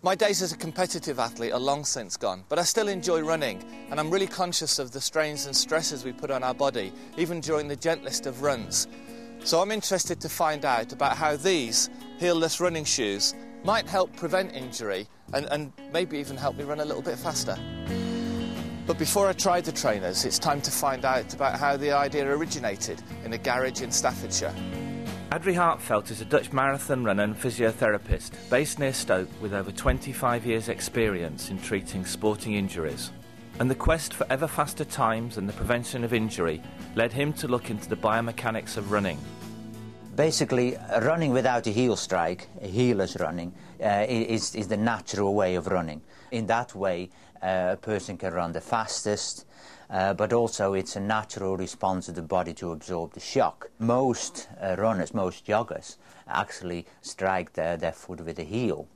My days as a competitive athlete are long since gone, but I still enjoy running, and I'm really conscious of the strains and stresses we put on our body, even during the gentlest of runs. So I'm interested to find out about how these heelless running shoes might help prevent injury and, and maybe even help me run a little bit faster. But before I try the trainers, it's time to find out about how the idea originated in a garage in Staffordshire. Adri Hartveld is a Dutch marathon runner and physiotherapist based near Stoke with over 25 years' experience in treating sporting injuries. And the quest for ever faster times and the prevention of injury led him to look into the biomechanics of running. Basically, running without a heel strike, a heelless running, uh, is, is the natural way of running. In that way, uh, a person can run the fastest, uh, but also it's a natural response of the body to absorb the shock. Most uh, runners, most joggers, actually strike their, their foot with the heel.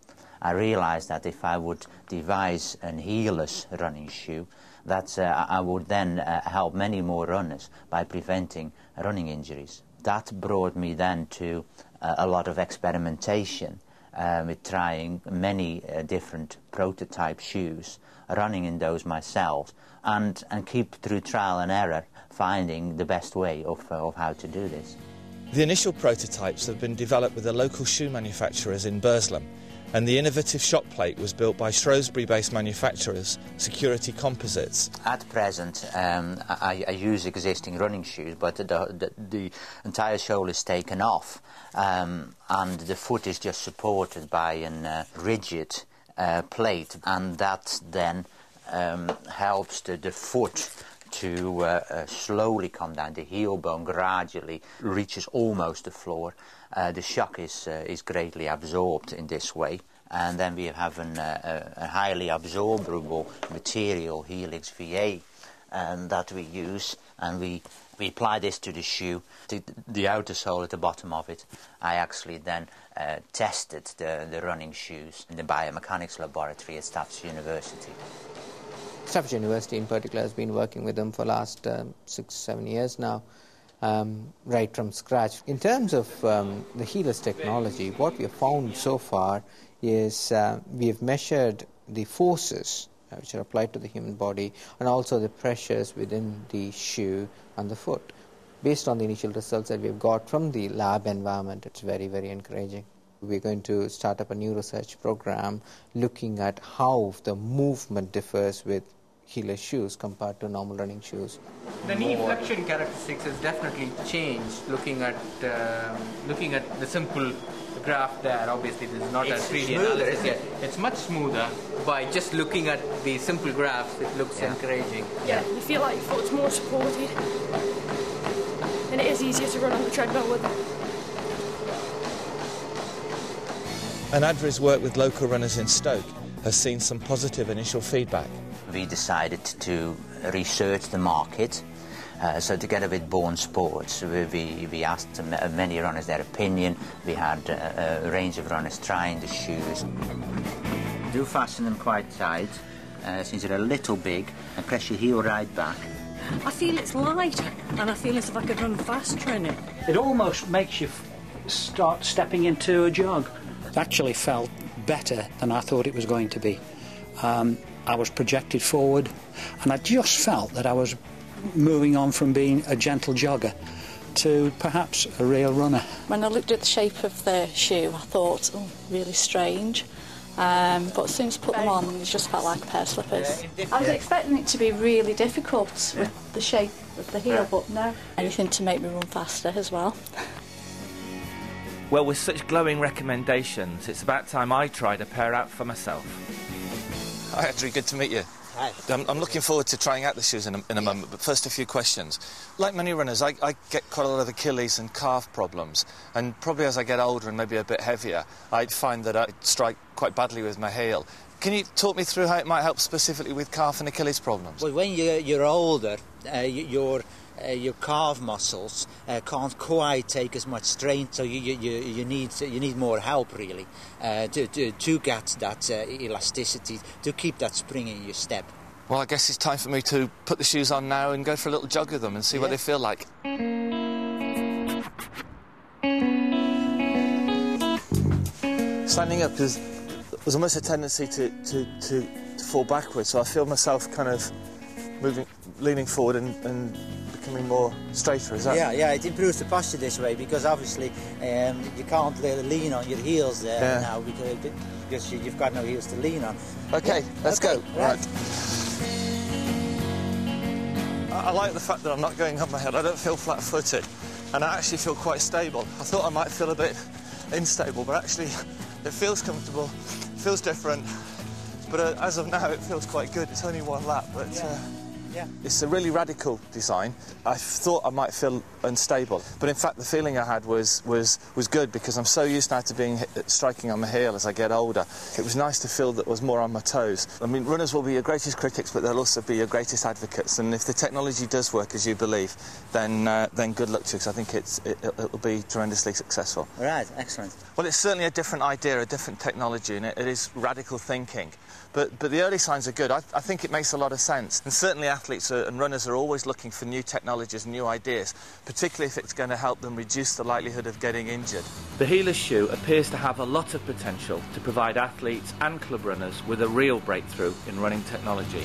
I realized that if I would devise an heelless running shoe, that uh, I would then uh, help many more runners by preventing running injuries. That brought me then to uh, a lot of experimentation uh, with trying many different prototype shoes, running in those myself, and, and keep through trial and error finding the best way of, uh, of how to do this. The initial prototypes have been developed with the local shoe manufacturers in Burslem, and the innovative shot plate was built by Shrewsbury-based manufacturers, Security Composites. At present, um, I, I, use existing running shoes, but the, the, the entire sole is taken off, um, and the foot is just supported by a uh, rigid uh, plate, and that then um, helps the, the foot to uh, uh, slowly come down. The heel bone gradually reaches almost the floor. Uh, the shock is, uh, is greatly absorbed in this way. And then we have an, uh, a highly absorbable material, Helix VA, um, that we use. And we, we apply this to the shoe, the, the outer sole at the bottom of it. I actually then uh, tested the, the running shoes in the biomechanics laboratory at Staffordshire University. Staffordshire University in particular has been working with them for the last um, six, seven years now, um, right from scratch. In terms of um, the heelless technology, what we have found so far is uh, we have measured the forces uh, which are applied to the human body and also the pressures within the shoe and the foot. Based on the initial results that we've got from the lab environment, it's very, very encouraging. We're going to start up a new research program looking at how the movement differs with heelless shoes compared to normal running shoes. The knee flexion characteristics has definitely changed. Looking at uh, looking at the simple graph there, obviously this is not it's a 3D analysis yet. It's much smoother. By just looking at the simple graphs, it looks yeah. encouraging. Yeah, you feel like your foot's more supported, and it is easier to run on the treadmill with it. And Adri's work with local runners in Stoke has seen some positive initial feedback we decided to research the market. Uh, so together with Born Sports, we, we asked many runners their opinion. We had a, a range of runners trying the shoes. Do fasten them quite tight, uh, since they're a little big, and press your heel right back. I feel it's light, and I feel as if I could run faster in it. It almost makes you start stepping into a jog. It actually felt better than I thought it was going to be. Um, I was projected forward, and I just felt that I was moving on from being a gentle jogger to perhaps a real runner. When I looked at the shape of the shoe, I thought, oh, really strange. Um, but as soon as I put them on, it just felt like a pair of slippers. I was expecting it to be really difficult with the shape of the heel, but no. Anything to make me run faster as well. Well, with such glowing recommendations, it's about time I tried a pair out for myself. Hi, Adri, good to meet you. Hi. I'm, I'm, looking forward to trying out the shoes in a, in a moment, but first a few questions. Like many runners, I, I, get quite a lot of Achilles and calf problems, and probably as I get older and maybe a bit heavier, I find that I strike quite badly with my heel. Can you talk me through how it might help specifically with calf and Achilles problems? Well, when you're, you're older, uh, your uh, your calf muscles uh, can't quite take as much strain, so you, you, you need you need more help really uh, to, to, to get that uh, elasticity to keep that spring in your step. Well, I guess it's time for me to put the shoes on now and go for a little jog with them and see yeah. what they feel like. Standing up is there's almost a tendency to, to, to, to fall backwards. So I feel myself kind of moving, leaning forward and, and becoming more straighter. Is that? Yeah, yeah. It improves the posture this way because obviously um, you can't really lean on your heels there Yeah. now because, because you- you've got no heels to lean on. Okay, Yeah, let's okay, go. right. I, like the fact that I'm not going on my head. I don't feel flat-footed, and I actually feel quite stable. I thought I might feel a bit unstable, but actually, it feels comfortable, feels different. But uh, as of now, it feels quite good. It's only one lap, but. Uh, Yeah. It's a really radical design. I thought I might feel unstable, but in fact the feeling I had was was was good because I'm so used now to being hit, striking on the heel as I get older. It was nice to feel that I was more on my toes. I mean, runners will be your greatest critics, but they'll also be your greatest advocates. And if the technology does work as you believe, then uh, then good luck to you. Because I think it's it, it'll be tremendously successful. Right, excellent. Well, it's certainly a different idea, a different technology, and it, it is radical thinking. But, but the early signs are good. I, I think it makes a lot of sense. And certainly athletes and runners are always looking for new technologies and new ideas, particularly if it's going to help them reduce the likelihood of getting injured. The Healus shoe appears to have a lot of potential to provide athletes and club runners with a real breakthrough in running technology.